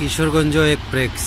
Kishoreganj express